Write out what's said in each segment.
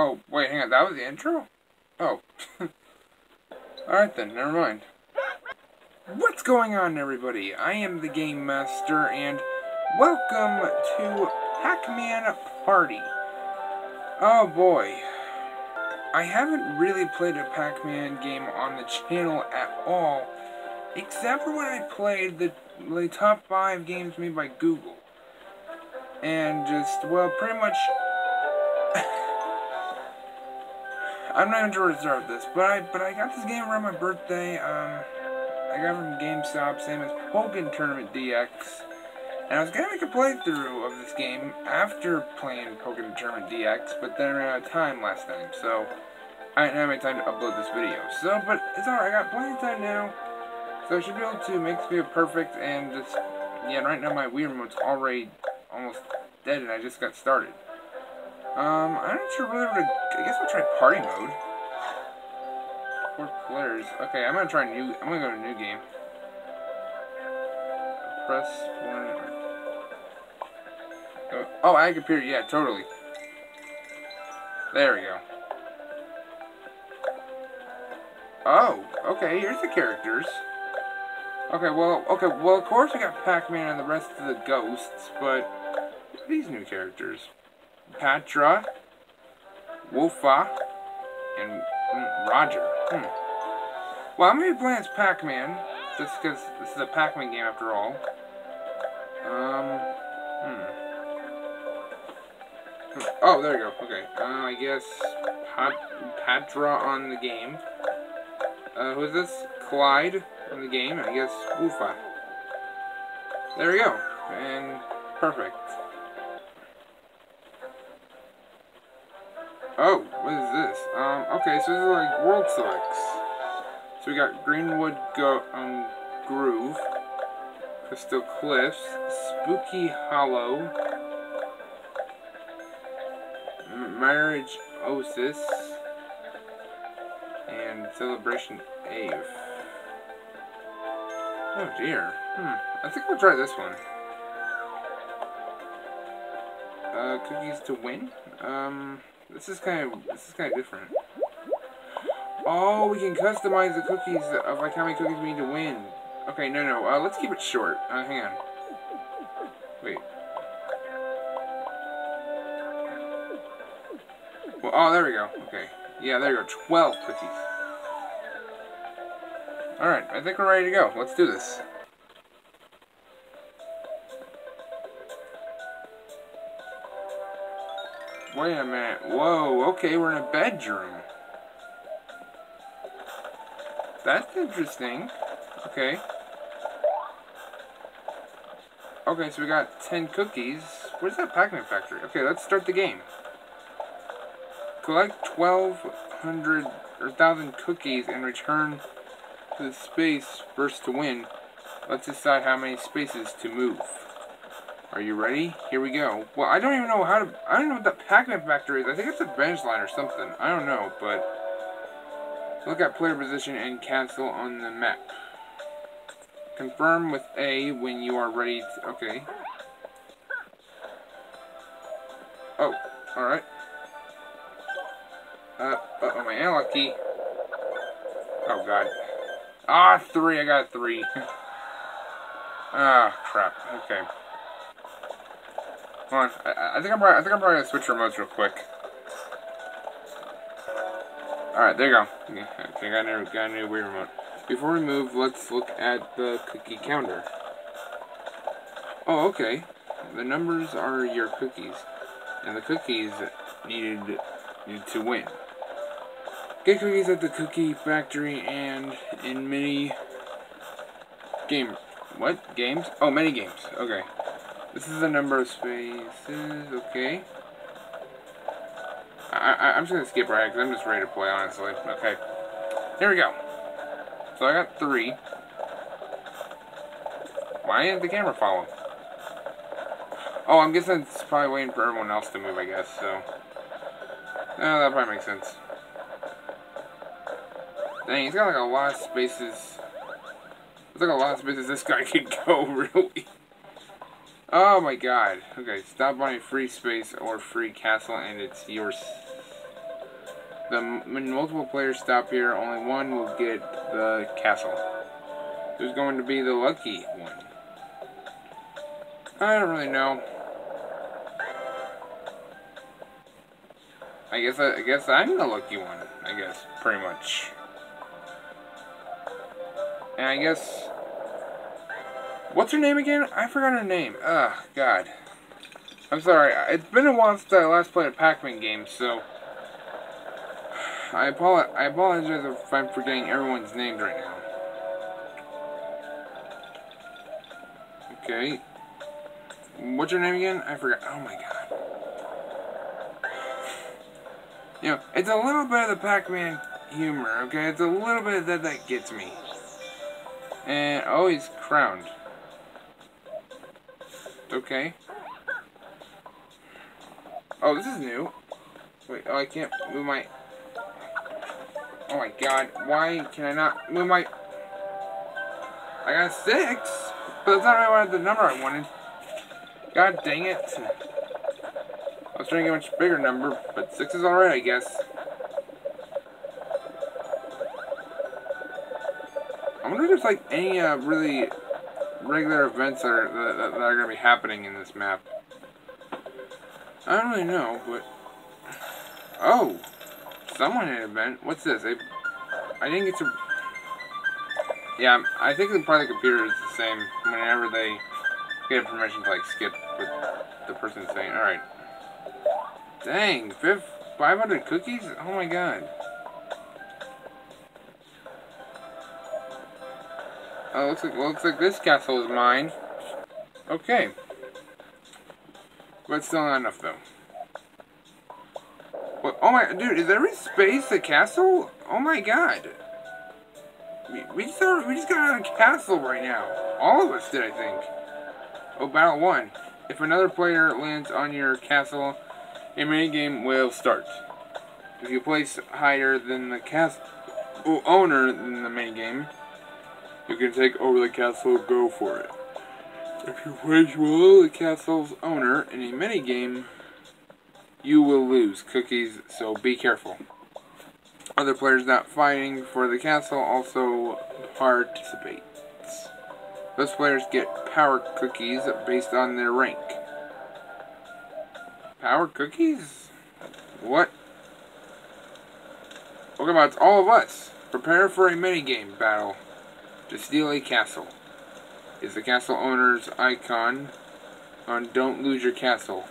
Oh, wait, hang on. That was the intro? Oh. Alright then, never mind. What's going on, everybody? I am the Game Master, and welcome to Pac-Man Party. Oh boy. I haven't really played a Pac-Man game on the channel at all, except for when I played the, the top 5 games made by Google. And just, well, pretty much... I'm not even sure to start this, but I, but I got this game around my birthday, um... I got it from GameStop, same as Pokkén Tournament DX. And I was gonna make a playthrough of this game after playing Pokkén Tournament DX, but then I ran out of time last time, so I didn't have any time to upload this video. So, but it's alright, I got plenty of time now, so I should be able to make this video perfect, and just, yeah, right now my Wii remote's already almost dead, and I just got started. Um, I'm not sure whether to, I guess I'll try party mode. Four players. Okay, I'm gonna try new, I'm gonna go to new game. Press one. Oh, oh, I computer. Yeah, totally. There we go. Oh, okay. Here's the characters. Okay, well, okay, well, of course we got Pac-Man and the rest of the ghosts, but these new characters? Patra, Wolfa, and mm, Roger. Hmm. Well, I'm gonna be playing as Pac-Man, just because this is a Pac-Man game after all. Um, hmm. Oh, there we go. Okay. Uh, I guess Pat Patra on the game. Uh, who's this? Clyde on the game. I guess Woofa. There we go. And perfect. Oh, what is this? Um, okay, so this is like world selects. So we got Greenwood Go um Groove, Crystal Cliffs, Spooky Hollow, Mirage Oasis, and Celebration Ave. Oh dear. Hmm. I think we'll try this one. Uh, cookies to win? Um, this is kind of, this is kind of different. Oh, we can customize the cookies of like how many cookies we need to win. Okay, no, no, uh, let's keep it short. Uh, hang on. Wait. Well, oh, there we go. Okay. Yeah, there you go. 12 cookies. Alright, I think we're ready to go. Let's do this. Wait a minute. Whoa, okay, we're in a bedroom. That's interesting. Okay. Okay, so we got 10 cookies. Where's that Pac-Man factory? Okay, let's start the game. Collect 1,200 or 1,000 cookies and return to the space first to win. Let's decide how many spaces to move. Are you ready? Here we go. Well, I don't even know how to... I don't know what the Pac-Man factor is. I think it's a bench line or something. I don't know, but... Look at player position and cancel on the map. Confirm with A when you are ready to... Okay. Oh, alright. Uh, uh-oh, my analog key. Oh, God. Ah, three. I got three. ah, crap. Okay. Hold on. I, I, think I'm probably, I think I'm gonna switch remotes real quick. Alright, there you go. Okay, got a, new, got a new Wii remote. Before we move, let's look at the cookie counter. Oh, okay. The numbers are your cookies. And the cookies needed, needed to win. Get cookies at the cookie factory and in many game what games? Oh, many games. Okay. This is the number of spaces. Okay. I, I'm just gonna skip right because I'm just ready to play. Honestly. Okay. Here we go. So I got three. Why isn't the camera following? Oh, I'm guessing it's probably waiting for everyone else to move. I guess so. No, that probably makes sense. Dang, he's got like a lot of spaces. There's like a lot of spaces this guy can go, really. Oh my god. Okay, stop buying free space or free castle and it's yours. the when multiple players stop here, only one will get the castle. Who's going to be the lucky one? I don't really know. I guess I, I guess I'm the lucky one. I guess pretty much. And I guess what's her name again? I forgot her name. Ugh, God. I'm sorry. It's been a while since I last played a Pac-Man game, so I, apolo I apologize if I'm forgetting everyone's names right now. Okay. What's your name again? I forgot. Oh my god. You know, it's a little bit of the Pac-Man humor, okay? It's a little bit of that that gets me. And, oh, he's crowned. Okay. Oh, this is new. Wait, oh, I can't move my... Oh my god, why can I not move my... I got six, but that's not really the number I wanted. God dang it. I was trying to get a much bigger number, but six is alright, I guess. I wonder if there's like any uh, really regular events that are, that, that are going to be happening in this map. I don't really know, but... Oh! Someone had an event. What's this? I, I didn't get to... Yeah, I think the part of the computer is the same whenever they get permission to like skip what the person saying. Alright. Dang, 500 cookies? Oh my god. Oh, looks like looks like this castle is mine. Okay. But still not enough though. What, oh my, dude, is there space a castle? Oh my god. We, we just we just got out of castle right now. All of us did, I think. Oh, battle one. If another player lands on your castle, a minigame will start. If you place higher than the castle owner in the minigame, you can take over the castle go for it. If you place below the castle's owner in a minigame, you will lose cookies, so be careful. Other players not fighting for the castle also participate. Those players get power cookies based on their rank. Power cookies? What? What it's all of us? Prepare for a minigame battle to steal a castle. Is the castle owner's icon on Don't Lose Your Castle.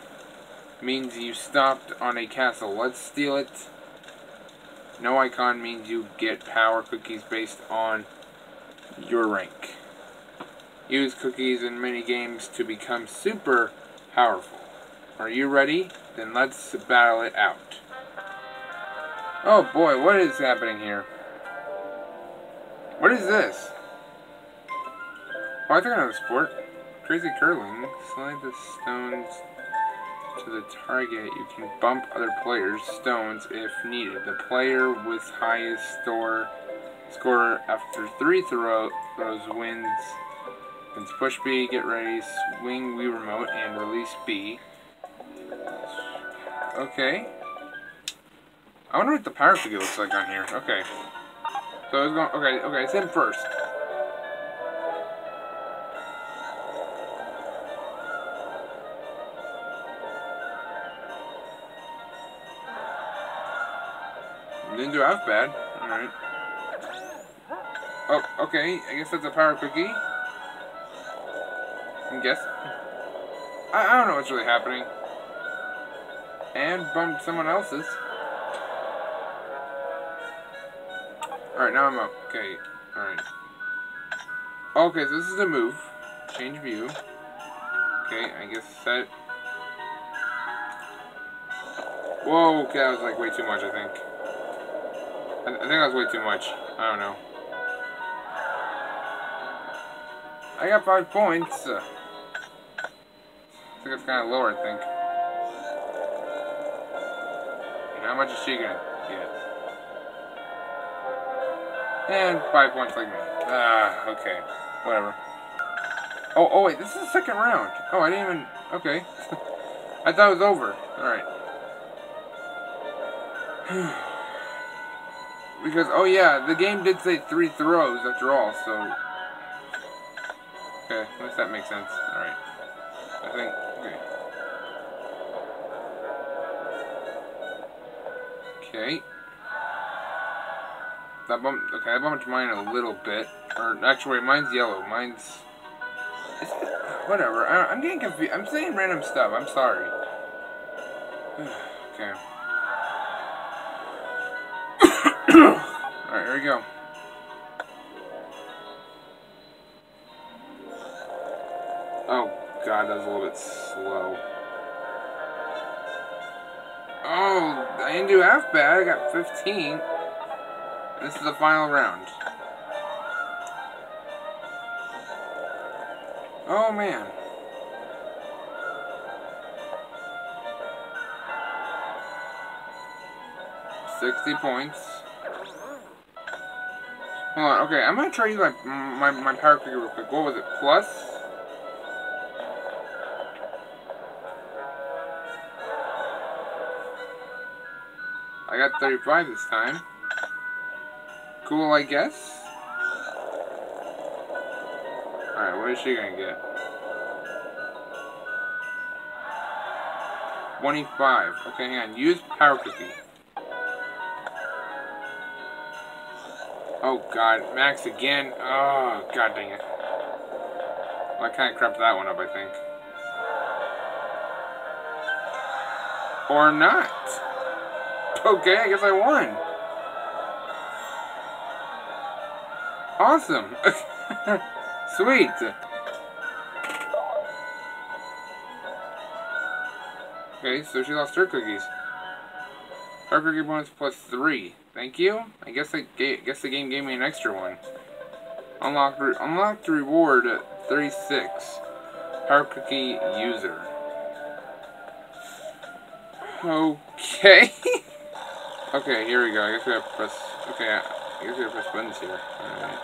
Means you stopped on a castle. Let's steal it. No icon means you get power cookies based on your rank. Use cookies in mini games to become super powerful. Are you ready? Then let's battle it out. Oh boy, what is happening here? What is this? Oh, I think I know the sport. Crazy curling. Slide the stones to the target. You can bump other players' stones if needed. The player with highest score score after three throw throws wins Let's push B, get ready, swing Wii remote, and release B. Okay. I wonder what the power figure looks like on here. Okay. So it's going. Okay, okay, it's him first. Didn't do half bad. Alright. Oh, okay. I guess that's a power cookie. I guess. I, I don't know what's really happening. And bumped someone else's. Alright, now I'm up. Okay, alright. Okay, so this is the move. Change view. Okay, I guess set. Whoa, okay, that was like way too much, I think. I, I think that was way too much. I don't know. I got five points. Uh, I think it's kind of lower, I think. And how much is she gonna get? And five points like me. Ah, okay. Whatever. Oh, oh wait, this is the second round. Oh, I didn't even... Okay. I thought it was over. Alright. Because, oh yeah, the game did say three throws after all, so... Okay, at least that makes sense. Alright. I think, okay. Okay. That bump, okay, I bumped mine a little bit. Or, actually, mine's yellow. Mine's... It, whatever. I, I'm getting confused. I'm saying random stuff. I'm sorry. That was a little bit slow. Oh, I didn't do half bad. I got 15. This is the final round. Oh, man. Sixty points. Hold on, okay, I'm gonna try to use my, my, my power figure real quick. What was it, plus? 35 this time. Cool, I guess. Alright, what is she gonna get? 25. Okay, hang on. Use power cookie. Oh god, Max again. Oh, god dang it. Well, I kind of crept that one up, I think. Or not. Okay, I guess I won. Awesome. Sweet. Okay, so she lost her cookies. Her cookie bonus plus three. Thank you. I guess I guess the game gave me an extra one. Unlocked re unlocked reward at 36. Power cookie user. Okay. okay, here we go. I guess we have to press. Okay, I guess we have to press buttons here. Alright.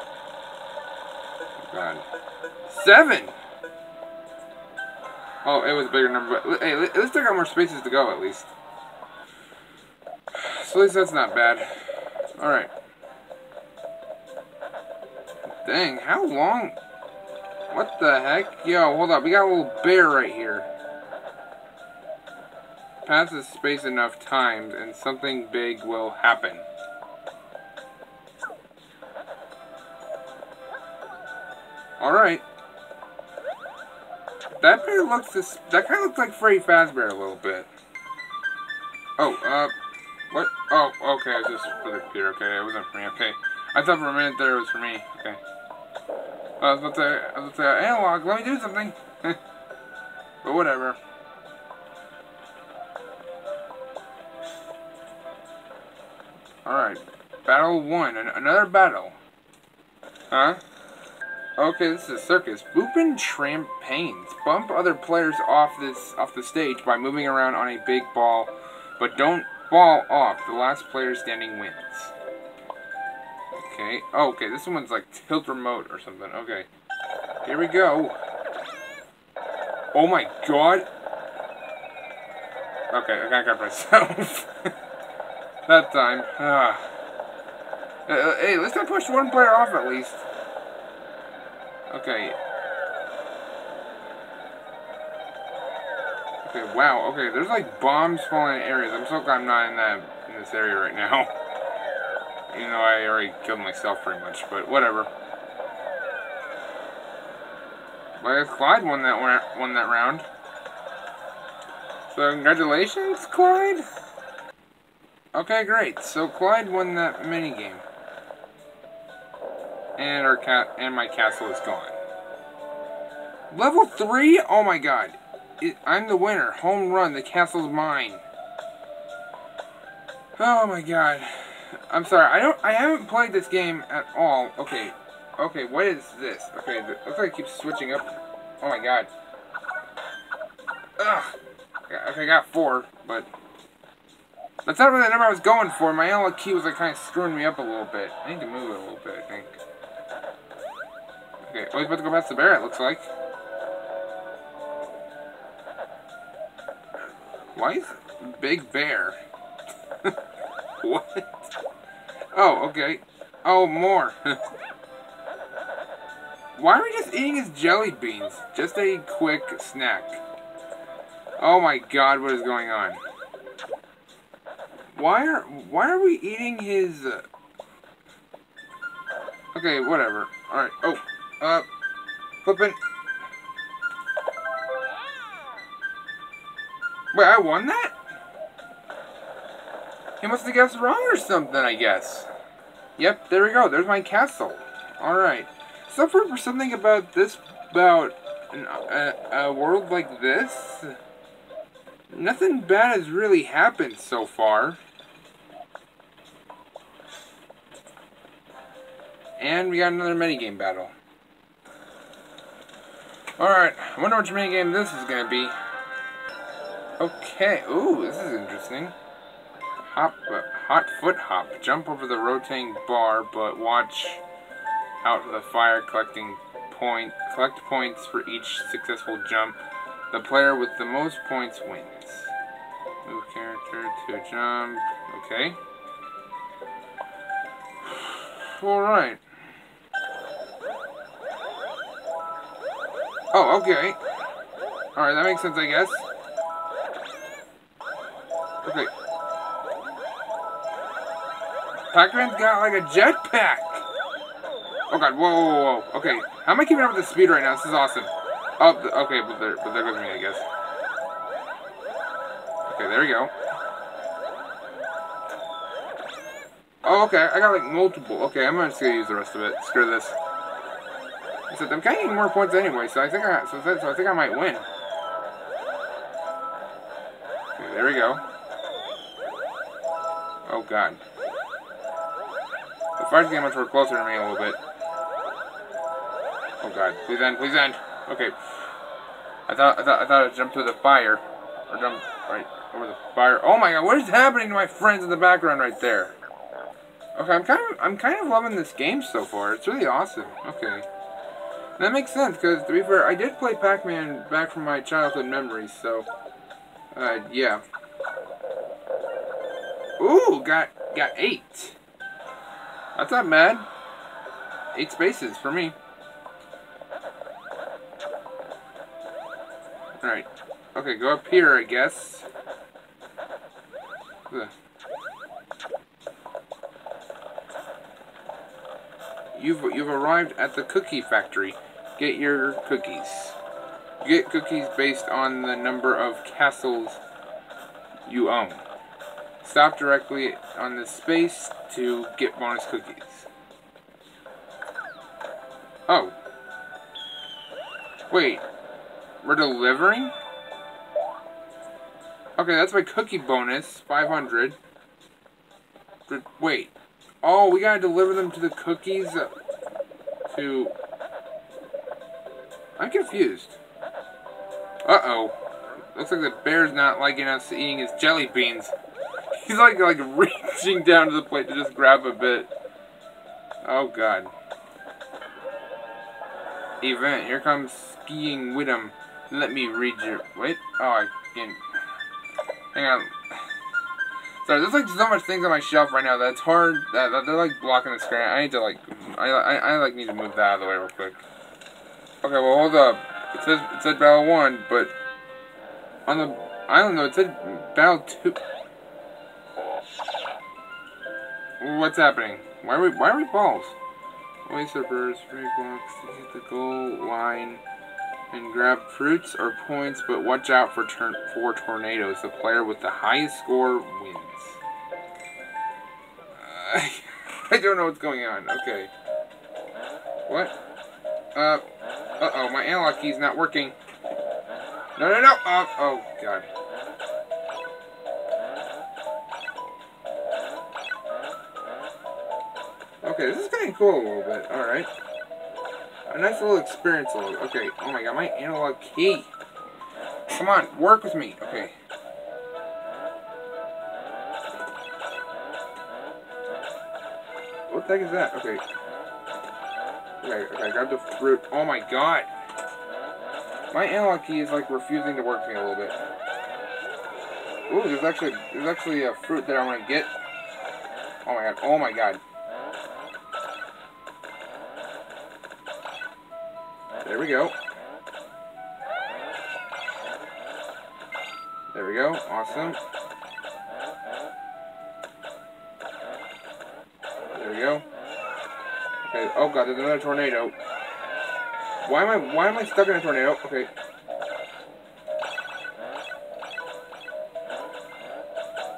Oh God. Seven. Oh, it was a bigger number, but hey, at least I got more spaces to go at least. So at least that's not bad. Alright. Dang, how long? What the heck? Yo, hold up. We got a little bear right here. Pass space enough times and something big will happen. Alright. That bear looks this that kinda looks like Freddy Fazbear a little bit. Oh, uh what? Oh, okay, it was just for the computer. Okay, it wasn't for me. Okay. I thought for a minute there it was for me. Okay. I was about to, I was about to analog, let me do something. but whatever. Alright. Battle 1. An another battle. Huh? Okay, this is a circus. Boopin' trampoline. Bump other players off this off the stage by moving around on a big ball, but don't Ball off. The last player standing wins. Okay. Oh, okay. This one's like tilt remote or something. Okay. Here we go. Oh my god. Okay, I gotta grab myself. that time. Ah. Uh, uh, hey, let's not push one player off at least. Okay. Okay, wow. Okay, there's like bombs falling in areas. I'm so glad I'm not in that in this area right now. Even though I already killed myself pretty much, but whatever. But Clyde won that won that round. So congratulations, Clyde. Okay, great. So Clyde won that mini game, and our cat and my castle is gone. Level three? Oh my god! It, I'm the winner. Home run. The castle's mine. Oh my god. I'm sorry. I don't. I haven't played this game at all. Okay. Okay. What is this? Okay. It looks like it keeps switching up. Oh my god. Ugh. Okay, I got four, but that's not really the number I was going for. My analog key was like kind of screwing me up a little bit. I need to move it a little bit. I think. Okay. Oh, he's about to go past the bear. It looks like. Why is Big Bear? what? Oh, okay. Oh, more. Why are we just eating his jelly beans? Just a quick snack. Oh my god, what is going on? Why are why are we eating his uh... Okay, whatever. Alright. Oh. Uh flipping. Wait, I won that? He must have guessed wrong or something, I guess. Yep, there we go. There's my castle. Alright. So for something about this, about an, a, a world like this, nothing bad has really happened so far. And we got another minigame battle. Alright, I wonder which minigame this is going to be. Okay, ooh, this is interesting hop, uh, hot foot hop. Jump over the rotating bar, but watch out for the fire collecting point. Collect points for each successful jump. The player with the most points wins. Move character to jump. Okay. Alright. Oh, okay. Alright, that makes sense, I guess. Okay. Pac-Man's got like a jetpack. Oh god, whoa, whoa, whoa. Okay, how am I keeping up with the speed right now? This is awesome. Oh, okay, but there, but there goes me, I guess. Okay, there we go. Oh, okay, I got like multiple. Okay, I'm just gonna use the rest of it. Screw this. Except I'm kind of getting more points anyway, so I think I, so, so I think I might win. Okay, there we go. Oh god. The fire's getting much more closer to me a little bit. Oh god, please end, please end. Okay. I thought I thought I thought I'd jump through the fire. Or jump right over the fire. Oh my god, what is happening to my friends in the background right there? Okay, I'm kind of I'm kind of loving this game so far. It's really awesome. Okay. That makes sense, because to be fair, I did play Pac-Man back from my childhood memories, so uh yeah. Ooh, got got eight. That's not bad. Eight spaces for me. Alright. Okay, go up here, I guess. Ugh. You've, you've arrived at the cookie factory. Get your cookies. get cookies based on the number of castles you own. Stop directly on the space to get bonus cookies. Oh. Wait. We're delivering? Okay, that's my cookie bonus. 500. But wait. Oh, we gotta deliver them to the cookies to... I'm confused. Uh-oh. Looks like the bear's not liking us eating his jelly beans. He's like like reaching down to the plate to just grab a bit. Oh god. Event. Here comes skiing with him. Let me read your. Wait. Oh, I can't. Hang on. Sorry, there's like so much things on my shelf right now that's hard. That, that they're like blocking the screen. I need to like. I, I I like need to move that out of the way real quick. Okay, well hold up. It says it said battle one, but on the island though it said battle two. What's happening? Why are we why are we balls? Oyster burst, three blocks to hit the goal line and grab fruits or points, but watch out for turn for tornadoes. The player with the highest score wins. Uh, I don't know what's going on. Okay. What? Uh. Uh oh, my analog key's not working. No, no, no. Uh, oh, God. Okay, this is getting cool a little bit. Alright. A nice little experience Okay, oh my god, my analog key. Come on, work with me. Okay. What the heck is that? Okay. Okay, okay, grab the fruit. Oh my god! My analog key is like refusing to work for me a little bit. Ooh, there's actually there's actually a fruit that I want to get. Oh my god! Oh my god! There we go. There we go. Awesome. Oh god, there's another tornado. Why am I why am I stuck in a tornado? Okay.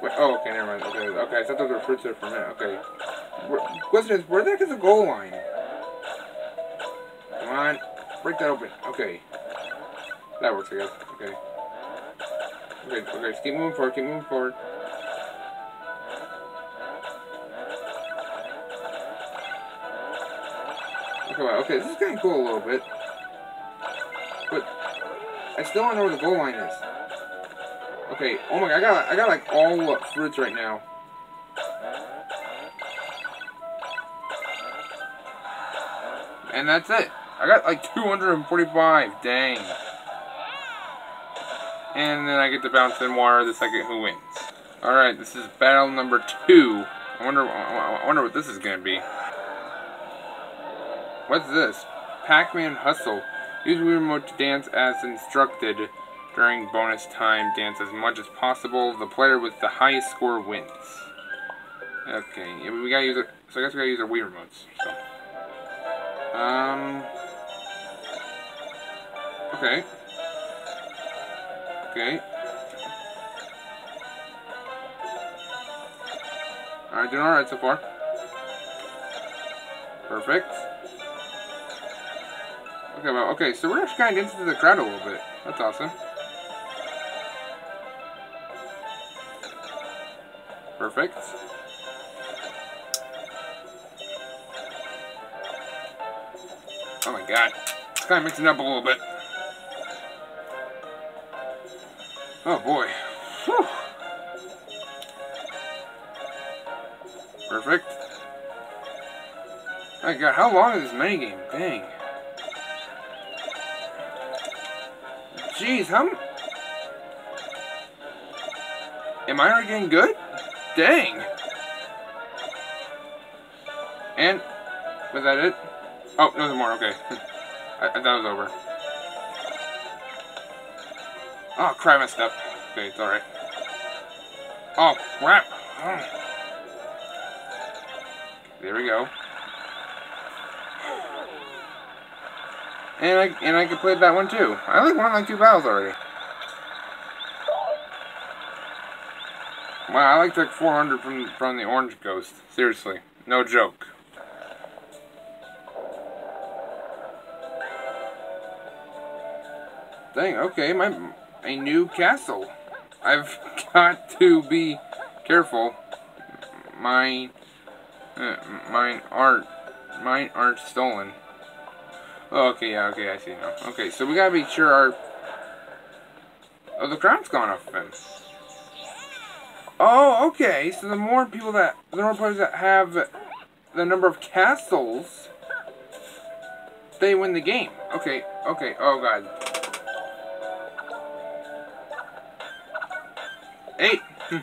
Wait, oh, okay, never mind. Okay, okay, I thought those were fruits there for a minute. Okay. Where, question is, where the heck is the goal line? Come on. Break that open. Okay. That works, I guess. Okay. Okay, okay, just keep moving forward, keep moving forward. Okay, well, okay, this is of cool a little bit. But I still don't know where the goal line is. Okay, oh my god, I got, I got like all uh, fruits right now. And that's it. I got like 245, dang. And then I get to bounce in water the second who wins. Alright, this is battle number two. I wonder, I wonder what this is going to be. What's this? Pac-Man Hustle. Use Wii Remote to dance as instructed. During bonus time, dance as much as possible. The player with the highest score wins. Okay, we gotta use it. So I guess we gotta use our Wii remotes. So, um, okay, okay. All right, doing all right so far. Perfect. Okay, well, okay, so we're actually kind of into the crowd a little bit. That's awesome. Perfect. Oh my god. It's kind of mixing up a little bit. Oh boy. Whew. Perfect. My god, how long is this minigame? Dang. Jeez, how... Am I already getting good? Dang. And, was that it? Oh, no more, okay. I, I thought it was over. Oh, crap, I messed up. Okay, it's alright. Oh, crap. Oh. There we go. And I and I play that one too. I like won like two battles already. Wow, I like took 400 from from the Orange Ghost. Seriously, no joke. Dang, okay, my a new castle. I've got to be careful. Mine, uh, mine aren't, mine aren't stolen. Oh, okay, yeah, okay, I see now. Okay, so we gotta be sure our... Oh, the crown's gone off of him. Oh, okay, so the more people that... The more players that have the number of castles, they win the game. Okay, okay, oh god. Eight! Hmm.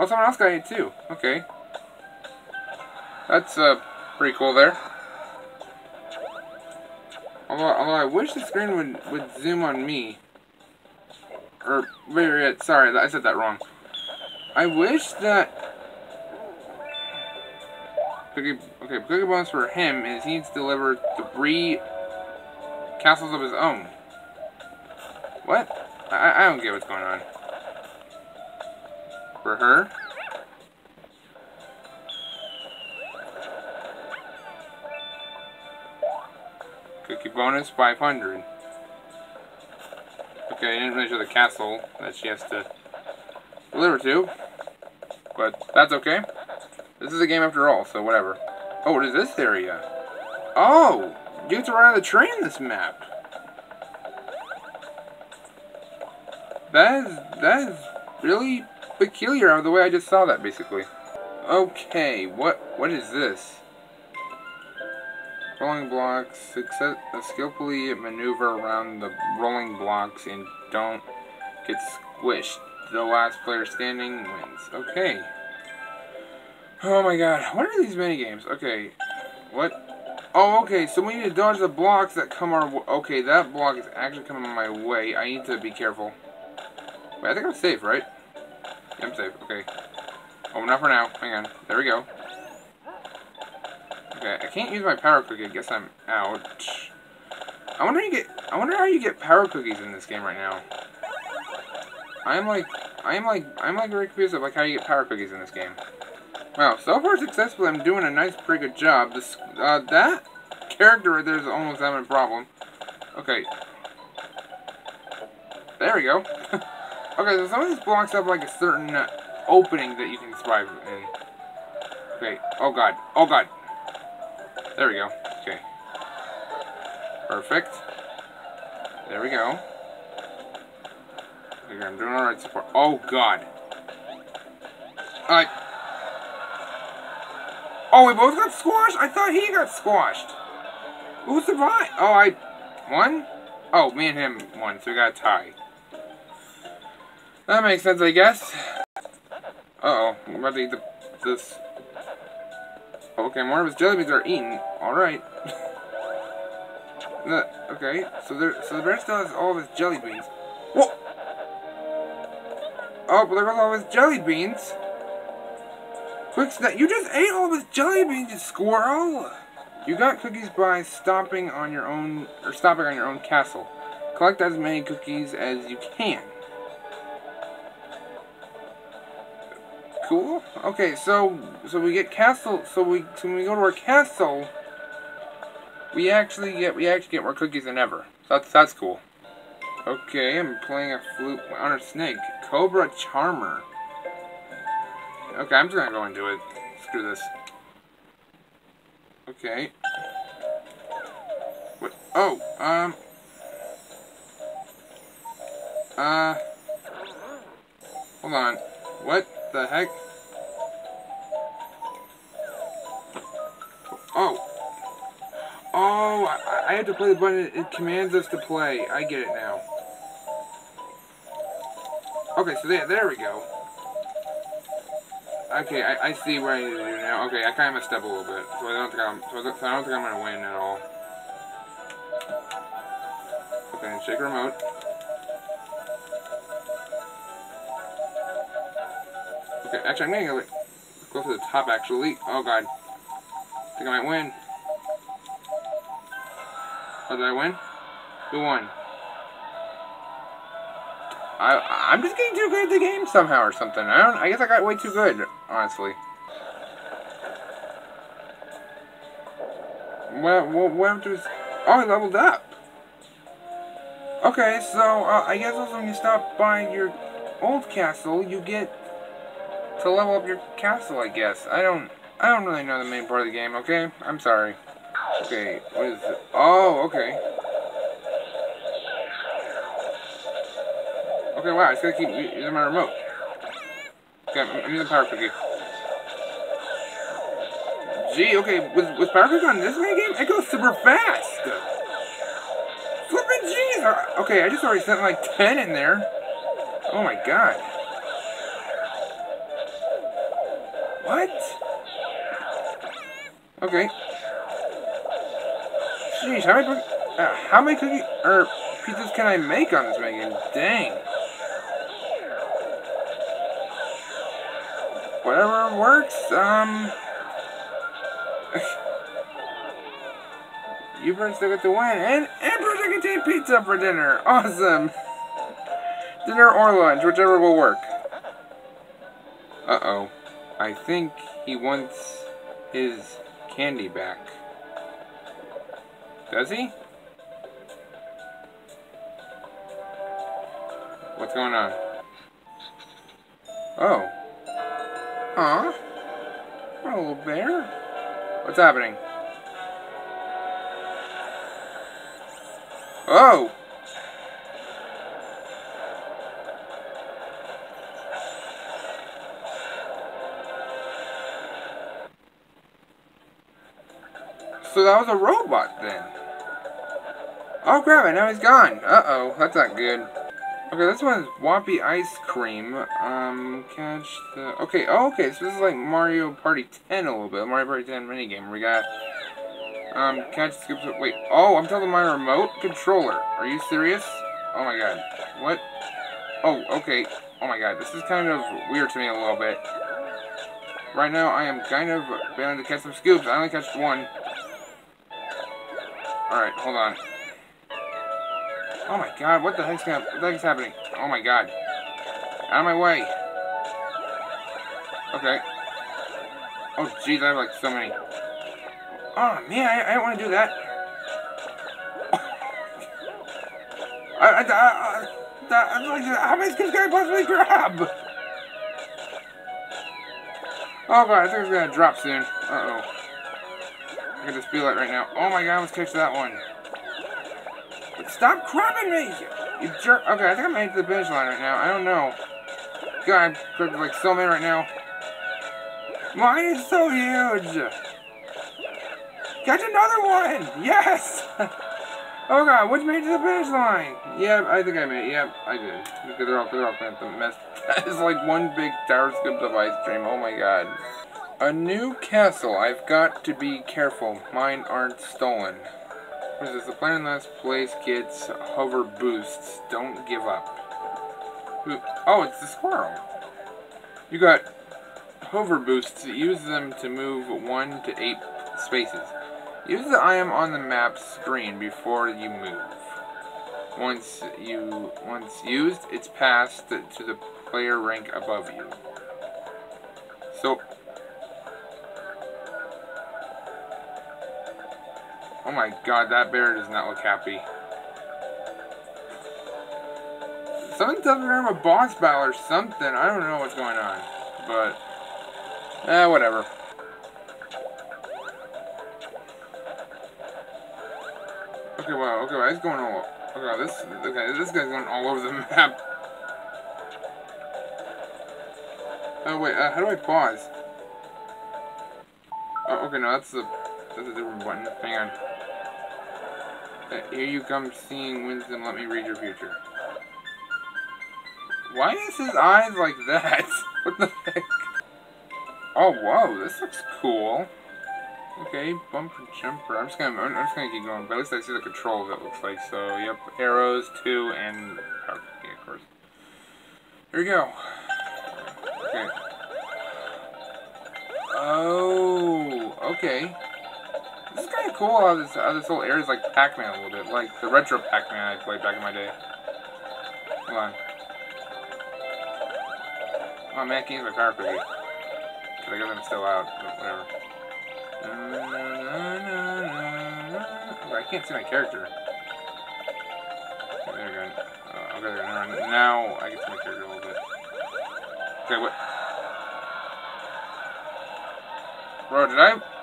Oh, someone else got eight too. Okay. That's, uh, pretty cool there. Although I wish the screen would, would zoom on me. Or, wait, wait, sorry, I said that wrong. I wish that... Cookie, okay, cookie bonus for him is he needs to deliver three castles of his own. What? I, I don't get what's going on. For her? Bonus 500. Okay, I didn't show the castle that she has to deliver to. But that's okay. This is a game after all, so whatever. Oh, what is this area? Oh! You get to ride on the train in this map. That is, that is really peculiar the way I just saw that, basically. Okay, what what is this? Rolling blocks, success, uh, skillfully maneuver around the rolling blocks and don't get squished. The last player standing wins. Okay. Oh my god, what are these mini games? Okay, what? Oh, okay, so we need to dodge the blocks that come our way. Okay, that block is actually coming my way. I need to be careful. Wait, I think I'm safe, right? Yeah, I'm safe, okay. Oh, not for now. Hang on. There we go. Okay, I can't use my power cookie. I guess I'm out. I wonder you get. I wonder how you get power cookies in this game right now. I'm like, I'm like, I'm like very confused of like how you get power cookies in this game. Wow, so far successfully, I'm doing a nice, pretty good job. This, uh, that character right there is almost having a problem. Okay. There we go. okay, so some of these blocks have like a certain opening that you can survive in. Okay. Oh god. Oh god. There we go. Okay. Perfect. There we go. Okay, I'm doing alright so far. Oh god. Alright. Oh, we both got squashed? I thought he got squashed. Who survived? Oh, I won? Oh, me and him won, so we got a tie. That makes sense, I guess. Uh-oh, I'm about to eat the, this. Okay, more of his jelly beans are eaten. Alright. okay, so there, so the bear still has all of his jelly beans. Whoa! Oh, but there goes all of his jelly beans. Quick snap! You just ate all of his jelly beans, you squirrel! You got cookies by stomping on your own, or stomping on your own castle. Collect as many cookies as you can. Cool. Okay, so so we get castle. So we so when we go to our castle, we actually get we actually get more cookies than ever. That's that's cool. Okay, I'm playing a flute on a snake. Cobra Charmer. Okay, I'm just gonna go into it. Screw this. Okay. What? Oh, um. Uh. Hold on. What the heck? Oh. Oh, I, I have to play the button. It commands us to play. I get it now. Okay, so there, there we go. Okay, I, I see what I need to do now. Okay, I kind of messed up a little bit, so I don't think I'm so I don't, so I don't think I'm gonna win at all. Okay, shake remote. Actually, I'm gonna go, go to the top. Actually, oh god, I think I might win. Oh, did I win? Who won? I I'm just getting too good at the game somehow or something. I don't. I guess I got way too good, honestly. Well, what, what was? Oh, I leveled up. Okay, so uh, I guess also when you stop by your old castle, you get to level up your castle. I guess I don't. I don't really know the main part of the game. Okay, I'm sorry. Okay, what is it? Oh, okay. Okay, wow, I just gotta keep using my remote. Okay, I'm, using power cookie. Gee, okay, with, with power cookie on this mini game, it goes super fast! Flippin' jeez! Okay, I just already sent like 10 in there. Oh my god. Okay. Jeez, how many, uh, how many cookies, or pizzas can I make on this game? Dang. whatever works. Um, you first still get to win, and can take pizza for dinner. Awesome. Dinner or lunch, whichever will work. Uh-oh. I think he wants his candy back. Does he? What's going on? Oh. Huh? Hello, bear. What's happening? Oh! So that was a robot then. Oh crap, and now he's gone. Uh-oh, that's not good. Okay, this one's Whoppy Ice Cream. Um, catch the... Okay, oh, okay, so this is like Mario Party 10 a little bit. Mario Party 10 minigame. We got... Um, catch scoops. Wait. Oh, I'm telling my remote controller. Are you serious? Oh my god. What? Oh, okay. Oh my god. This is kind of weird to me a little bit. Right now, I am kind of failing to catch some scoops. I only catched one. Alright, hold on. Oh my god, what the heck's, gonna, what the heck's happening? Oh my god. Out of my way. Okay. Oh jeez, I have like so many. Oh man, I, I don't want to do that. I, I, I, I, how many skins can I possibly grab? Oh god, I think it's gonna drop soon. Uh oh. I can just feel it right now. Oh my god, I almost catch that one. Stop crabbing me! You jerk. Okay, I think I'm heading to the finish line right now. I don't know. God, grabbed like so many right now. Mine is so huge! Catch another one! Yes! oh god, which made to the finish line? Yeah, I think I made it. Yep, I did. Because they're all, they're all the mess. That is like one big tower scoop of ice cream. Oh my god. A new castle. I've got to be careful. Mine aren't stolen. What is this? The plan in last place gets hover boosts. Don't give up. Oh, it's the squirrel. You got hover boosts. Use them to move 1 to 8 spaces. Use the item on the map screen before you move. Once you once used, it's passed to the player rank above you. So Oh my god, that bear does not look happy. Something tells me I'm a boss battle or something. I don't know what's going on. But, eh, whatever. Okay, wow, okay, he's going all, okay, this, okay, this guy's going all over the map. Oh, wait, uh, how do I pause? Oh, okay, no, that's the... that's a different button. Hang on. Uh, here you come seeing wisdom, let me read your future. Why is his eyes like that? what the heck? Oh, whoa, this looks cool. Okay, bumper jumper. I'm just gonna, I'm just gonna keep going, but at least I see the controls. It looks like so. Yep, arrows, two, and power key, of course. Here we go. Okay. Oh, okay. Cool how this, how this whole area is like Pac-Man a little bit, like the retro Pac-Man I played back in my day. Come on. Oh man, I can't use my power cookie. Cause I guess I'm still out, but whatever. I can't see my character. there we go. Uh, okay, there, now I can see my character a little bit. Okay, what? Bro, did I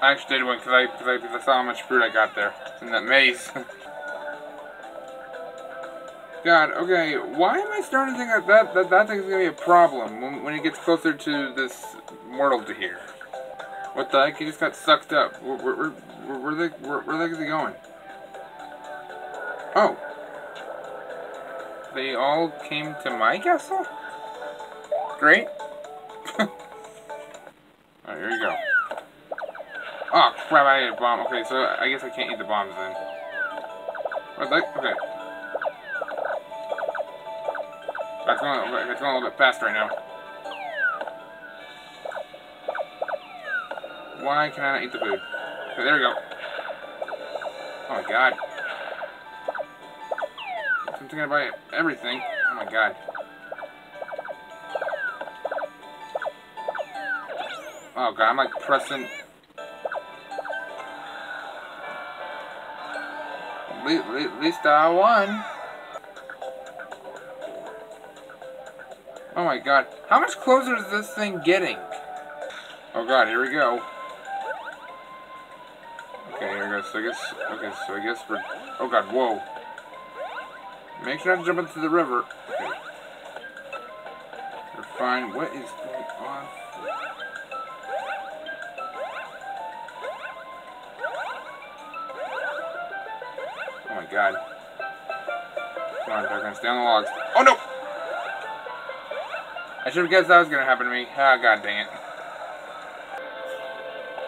I actually did one because I, cause I, I saw how much fruit I got there in that maze. God, okay, why am I starting to think that that, that, that thing's gonna be a problem when, when it gets closer to this mortal to here? What the heck? He just got sucked up. Where, where, where, where, they, where, where the heck is he going? Oh. They all came to my castle? Great. Alright, here you go. Oh crap, I ate a bomb. Okay, so I guess I can't eat the bombs then. What the Okay. That's going, that's going a little bit fast right now. Why can I not eat the food? Okay, there we go. Oh my god. I'm thinking about everything. Oh my god. Oh god, I'm like pressing at least I won. Oh my god. How much closer is this thing getting? Oh god, here we go. Okay, here we go. So I guess, okay, so I guess we're, oh god, whoa. Make sure not to jump into the river. Okay. We're fine. What is going on? God. Come on, stay on the logs. Oh no! I should have guessed that was gonna happen to me. Ah, god dang it.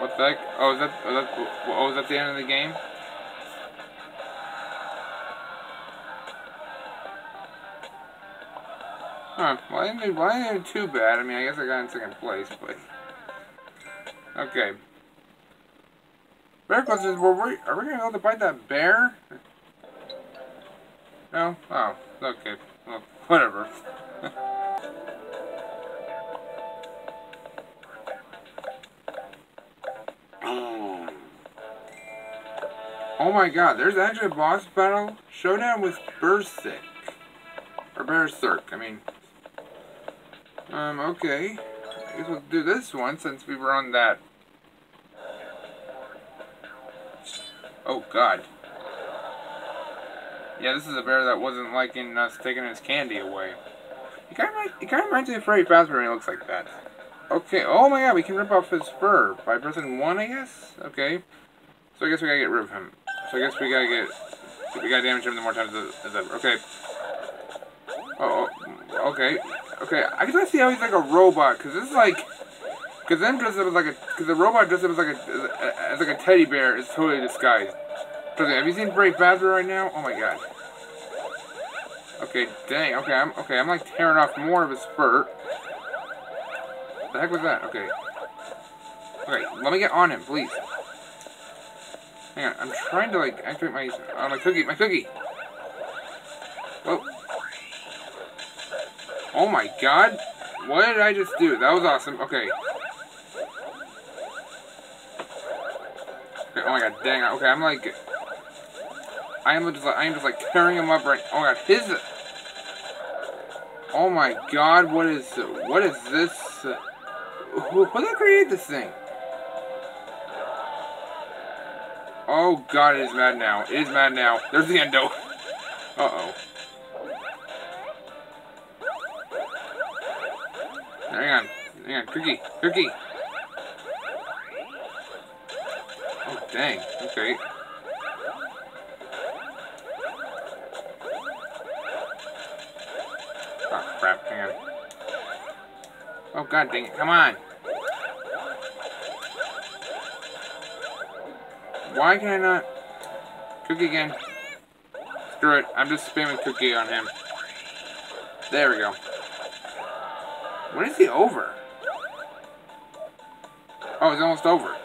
What the heck? Oh, is that, oh, that, oh, is that the end of the game? Huh, well, I didn't, well, I didn't do too bad. I mean, I guess I got in second place, but... Okay. Bear questions, were we, are we to go to bite that bear? No? Oh, okay. Well, whatever. Oh my god, there's actually a boss battle showdown with Berserk. Or Berserk, I mean. Um, okay. I guess we'll do this one since we were on that. Oh god. Yeah, this is a bear that wasn't liking us taking his candy away. It kind of, it kind of reminds me of Freddy Fazbear when he looks like that. Okay, oh my god, we can rip off his fur by pressing 1, I guess? Okay. So I guess we gotta get rid of him. So I guess we gotta get... We gotta damage him the more times as ever. Okay. Oh, oh, okay. Okay, I can see how he's like a robot, because this is like... Because then dressed up as like a... Because the robot dressed up as like a... As like a teddy bear is totally disguised. Have you seen Freddy Fazbear right now? Oh my god. Okay, dang. Okay, I'm okay. I'm like tearing off more of his fur. The heck was that? Okay. Okay, let me get on him, please. Hang on, I'm trying to like activate my oh, my cookie, my cookie. Oh. Oh my god. What did I just do? That was awesome. Okay. Okay, oh my god, dang. Okay, I'm like I am just like I am just like tearing him up right. Oh my god, his. Oh my god, what is what is this? Who, who create this thing? Oh god, it is mad now. It is mad now. There's the endo. Uh-oh. Hang on. Hang on. Cookie. Cookie. Oh, dang. Okay. Oh, crap. Hang on. Oh, god dang it. Come on. Why can I not... Cookie again. Screw it. I'm just spamming cookie on him. There we go. When is he over? Oh, it's almost over.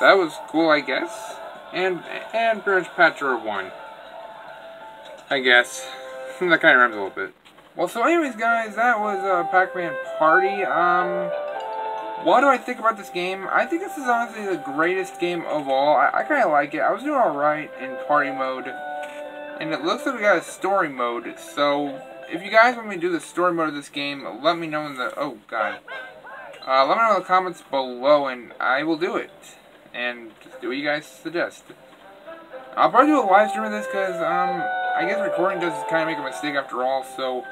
That was cool, I guess. And and Branch Patcher won. I guess. that kind of rhymes a little bit. Well, so anyways, guys, that was uh, Pac-Man Party. Um, what do I think about this game? I think this is honestly the greatest game of all. I, I kind of like it. I was doing alright in party mode. And it looks like we got a story mode. So, if you guys want me to do the story mode of this game, let me know in the... Oh, God. Uh, let me know in the comments below, and I will do it and just do what you guys suggest. I'll probably do a live stream of this because, um, I guess recording does kind of make a mistake after all, so,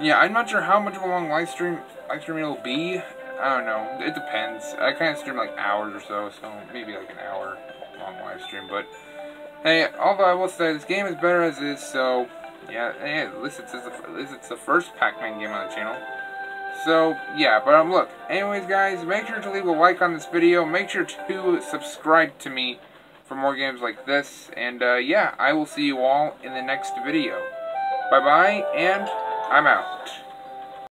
yeah, I'm not sure how much of a long live stream, live stream it'll be. I don't know. It depends. I kind of stream like hours or so, so maybe like an hour long live stream, but, hey, although I will say, this game is better as is, so, yeah, hey, at least it's, at least it's the first Pac-Man game on the channel. So, yeah, but um, look, anyways, guys, make sure to leave a like on this video. Make sure to subscribe to me for more games like this. And, uh, yeah, I will see you all in the next video. Bye-bye, and I'm out.